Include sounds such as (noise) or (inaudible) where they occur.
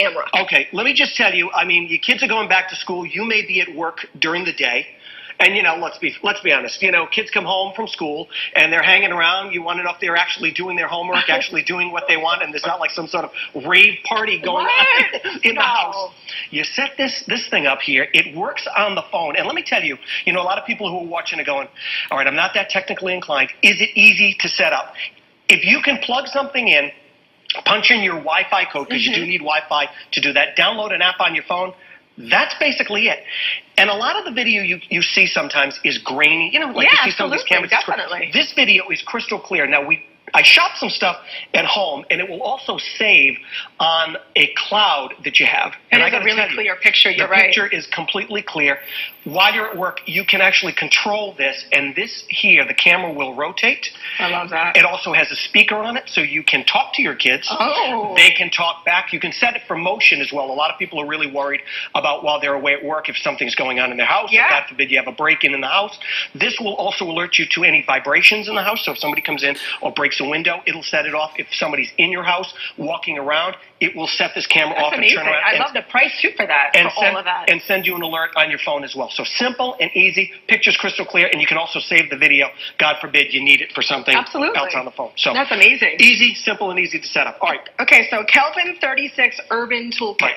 camera? Okay, let me just tell you. I mean, your kids are going back to school. You may be at work during the day. And you know, let's be let's be honest. You know, kids come home from school and they're hanging around. You want to know if they're actually doing their homework, (laughs) actually doing what they want, and there's not like some sort of rave party going What? on (laughs) in No. the house. You set this this thing up here. It works on the phone. And let me tell you, you know, a lot of people who are watching are going, "All right, I'm not that technically inclined. Is it easy to set up? If you can plug something in." Punch in your Wi-Fi code because you do mm-hmm. need Wi-Fi to do that. Download an app on your phone. That's basically it. And a lot of the video you, you see sometimes is grainy. You know, like Yeah, you see some of these cameras. definitely. This video is crystal clear. Now we. I shot some stuff at home, and it will also save on a cloud that you have. It and I got a really tell you, clear picture. You're the right. picture is completely clear. While you're at work, you can actually control this, and this here, the camera will rotate. I love that. It also has a speaker on it, so you can talk to your kids. Oh. They can talk back. You can set it for motion as well. A lot of people are really worried about while they're away at work if something's going on in their house. Yeah. If, God forbid, you have a break in in the house. This will also alert you to any vibrations in the house. So if somebody comes in or breaks a window, it'll set it off. If somebody's in your house walking around, it will set this camera That's off amazing. and turn around. I and- love the price too for that. and for send, all of that. and send you an alert on your phone as well. So simple and easy, pictures crystal clear, and you can also save the video. God forbid you need it for something Absolutely. else on the phone. So That's amazing. easy, simple, and easy to set up. All right. Okay, so Kelvin 36 Urban Toolkit. Right.